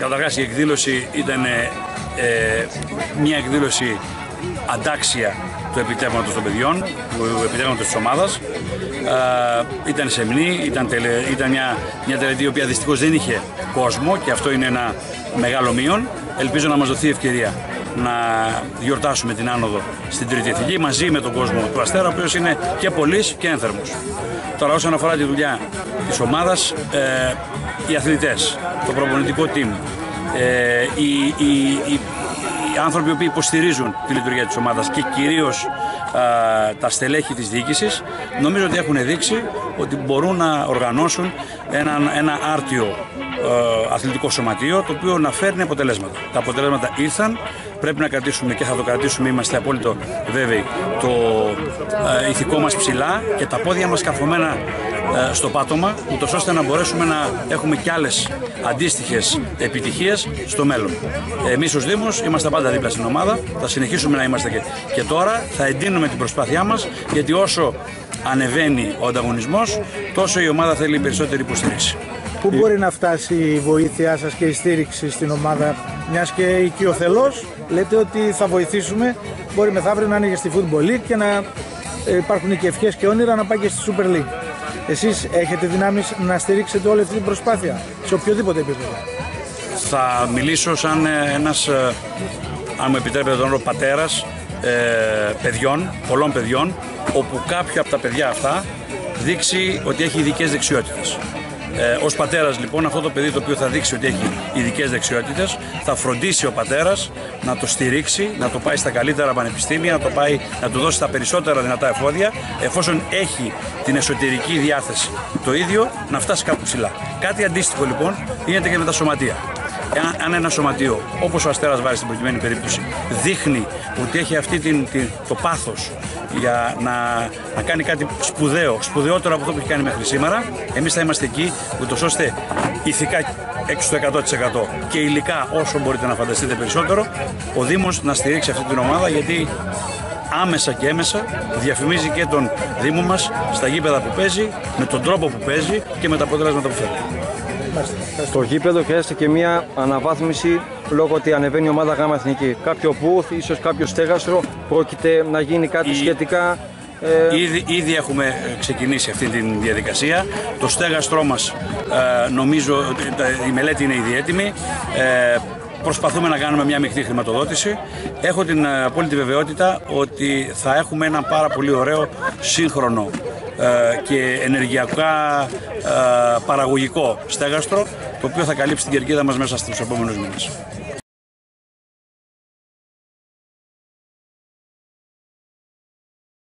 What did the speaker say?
Καταρχάς η εκδήλωση ήταν ε, ε, μια εκδήλωση αντάξια του επιτεύγματος των παιδιών, του επιτεύγματος της ομάδας. Ε, ήταν σεμνή, ήταν, τελε, ήταν μια, μια τελετή η οποία δυστυχώς δεν είχε κόσμο και αυτό είναι ένα μεγάλο μείον. Ελπίζω να μας δοθεί ευκαιρία να γιορτάσουμε την άνοδο στην Τρίτη Εθνική μαζί με τον κόσμο του Αστέρα, ο οποίος είναι και πολύς και ένθερμος. Τώρα όσον αφορά τη δουλειά της ομάδας, ε, οι αθλητές, το προπονητικό team, ε, οι, οι, οι, οι άνθρωποι που υποστηρίζουν τη λειτουργία της ομάδας και κυρίως τα στελέχη της διοίκησης νομίζω ότι έχουν δείξει ότι μπορούν να οργανώσουν ένα, ένα άρτιο ε, αθλητικό σωματείο το οποίο να φέρνει αποτελέσματα. Τα αποτελέσματα ήρθαν, πρέπει να κρατήσουμε και θα το κρατήσουμε, είμαστε απόλυτο βέβαιοι, το ε, ηθικό μας ψηλά και τα πόδια μας καρφωμένα ε, στο πάτωμα, ούτως ώστε να μπορέσουμε να έχουμε κι άλλες αντίστοιχες επιτυχίες στο μέλλον. Εμείς ως Δήμος είμαστε πάντα δίπλα στην ομάδα, θα συνεχίσουμε να είμαστε και, και τώρα, θα εντείνουμε την προσπάθειά μας, γιατί όσο ανεβαίνει ο ανταγωνισμός, τόσο η ομάδα θέλει περισσότερη υποστήριξη. Πού μπορεί να φτάσει η βοήθειά σας και η στήριξη στην ομάδα, μιας και οικειοθελώς; Λέτε ότι θα βοηθήσουμε, μπορεί μεθαύριο να είναι και στη Football League και να ε, υπάρχουν και ευχές και όνειρα να πάει και στη Super League. Εσείς έχετε δυνάμεις να στηρίξετε όλη αυτή την προσπάθεια, σε οποιοδήποτε επίπεδο; Θα μιλήσω σαν ε, ένας, ε, αν μου επιτρέπετε τον όρο, πατέρας ε, παιδιών, πολλών παιδιών, όπου κάποιο από τα παιδιά αυτά δείξει ότι έχει ειδικές δεξιότητες. Ε, Ω πατέρας, λοιπόν, αυτό το παιδί το οποίο θα δείξει ότι έχει ειδικές δεξιότητες, θα φροντίσει ο πατέρας να το στηρίξει, να το πάει στα καλύτερα πανεπιστήμια, να, το πάει, να του δώσει τα περισσότερα δυνατά εφόδια, εφόσον έχει την εσωτερική διάθεση το ίδιο να φτάσει κάπου ψηλά. Κάτι αντίστοιχο λοιπόν γίνεται και με τα σωματεία. Αν ένα σωματείο, όπως ο Αστέρας Βάρη στην προκειμένη περίπτωση, δείχνει ότι έχει αυτή την, την το πάθος για να, να κάνει κάτι σπουδαίο, σπουδαιότερο από αυτό που έχει κάνει μέχρι σήμερα. Εμείς θα είμαστε εκεί, ούτως ώστε ηθικά έξω στο 100% και υλικά όσο μπορείτε να φανταστείτε περισσότερο, ο Δήμος να στηρίξει αυτή την ομάδα γιατί άμεσα και έμεσα διαφημίζει και τον Δήμο μας στα γήπεδα που παίζει, με τον τρόπο που παίζει και με τα αποτελέσματα που φέρνει. Στο γήπεδο χρειάζεται και μια αναβάθμιση λόγω ότι ανεβαίνει η ομάδα γάμα εθνική. Κάποιο booth, ίσως κάποιο στέγαστρο, πρόκειται να γίνει κάτι σχετικά. Ε... Ήδη, ήδη έχουμε ξεκινήσει αυτή τη διαδικασία. Το στέγαστρό μας ε, νομίζω ότι η μελέτη είναι ήδη έτοιμη. Ε, προσπαθούμε να κάνουμε μια μικρή χρηματοδότηση. Έχω την απόλυτη βεβαιότητα ότι θα έχουμε ένα πάρα πολύ ωραίο σύγχρονο ε, και ενεργειακά ε, παραγωγικό στέγαστρο το οποίο θα καλύψει την κερκίδα μας μέσα στους επόμενους μήνες.